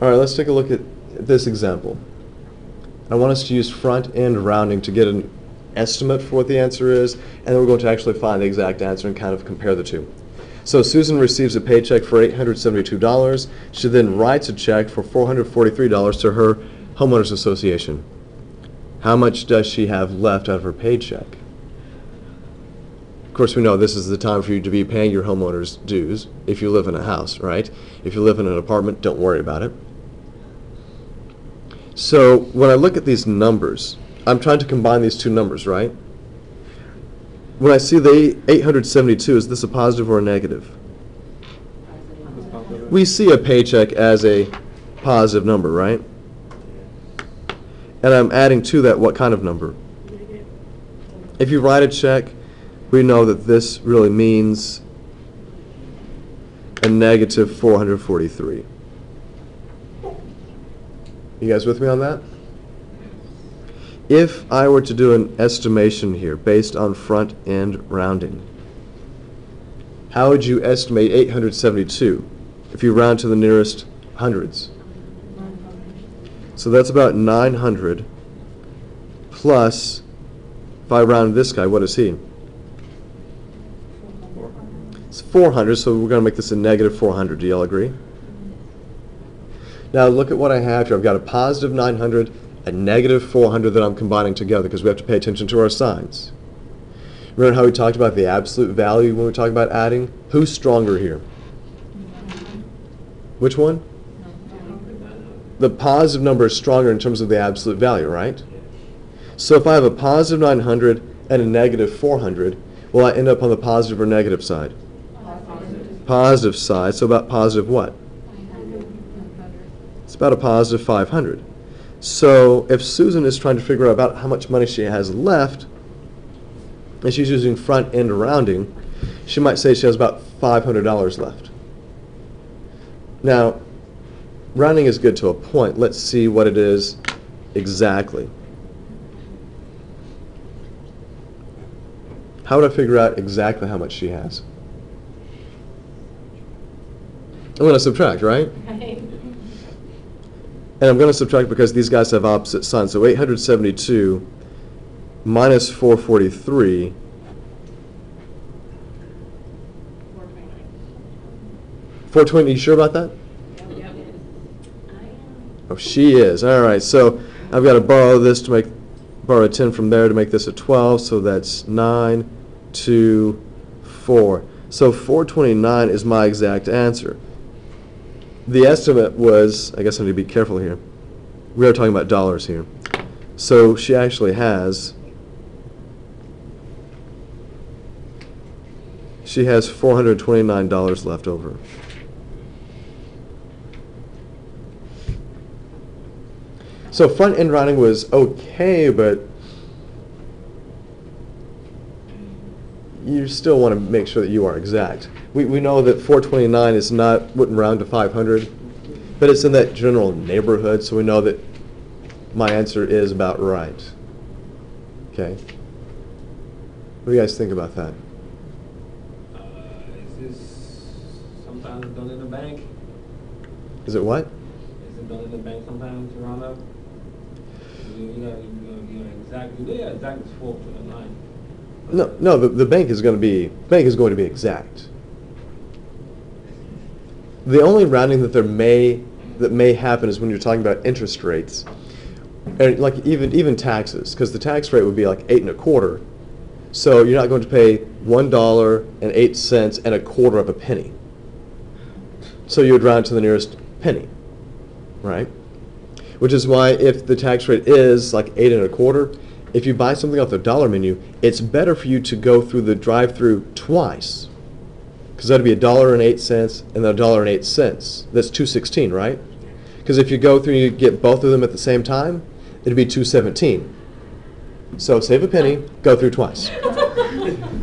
All right, let's take a look at this example. I want us to use front end rounding to get an estimate for what the answer is, and then we're going to actually find the exact answer and kind of compare the two. So Susan receives a paycheck for $872. She then writes a check for $443 to her homeowners association. How much does she have left out of her paycheck? Of course, we know this is the time for you to be paying your homeowners dues if you live in a house, right? If you live in an apartment, don't worry about it. So when I look at these numbers, I'm trying to combine these two numbers, right? When I see the 872, is this a positive or a negative? We see a paycheck as a positive number, right? And I'm adding to that what kind of number? If you write a check, we know that this really means a negative 443. You guys with me on that? If I were to do an estimation here based on front end rounding, how would you estimate 872 if you round to the nearest hundreds? So that's about 900 plus, if I round this guy, what is he? It's 400, so we're going to make this a negative 400. Do y'all agree? Now look at what I have here. I've got a positive 900, a negative 400 that I'm combining together because we have to pay attention to our signs. Remember how we talked about the absolute value when we talk about adding? Who's stronger here? Which one? The positive number is stronger in terms of the absolute value, right? So if I have a positive 900 and a negative 400, will I end up on the positive or negative side? Positive side, so about positive what? It's about a positive 500. So if Susan is trying to figure out about how much money she has left, and she's using front end rounding, she might say she has about $500 left. Now, rounding is good to a point. Let's see what it is exactly. How would I figure out exactly how much she has? I'm going to subtract, right? And I'm going to subtract because these guys have opposite signs. So 872 minus 443. Four twenty. You sure about that? Yep. Oh, she is. All right. So I've got to borrow this to make borrow a ten from there to make this a twelve. So that's nine, two, four. So 429 is my exact answer. The estimate was, I guess I need to be careful here. We are talking about dollars here. So she actually has, she has $429 left over. So front end rounding was okay, but you still want to make sure that you are exact. We, we know that 429 is not, wouldn't round to 500, but it's in that general neighborhood, so we know that my answer is about right. Okay? What do you guys think about that? Uh, is this sometimes done in a bank? Is it what? Is it done in a bank sometimes in Toronto? You, know, you, know, you know, exactly, yeah, exactly 429. No, no, the, the bank is going to be, bank is going to be exact. The only rounding that there may, that may happen is when you're talking about interest rates. And like even, even taxes, because the tax rate would be like eight and a quarter. So you're not going to pay one dollar and eight cents and a quarter of a penny. So you would round to the nearest penny, right? Which is why if the tax rate is like eight and a quarter, if you buy something off the dollar menu, it's better for you to go through the drive-through twice. Because that'd be a dollar and eight cents and then a dollar and eight cents. That's two sixteen, right? Because if you go through and you get both of them at the same time, it'd be two seventeen. So save a penny, go through twice.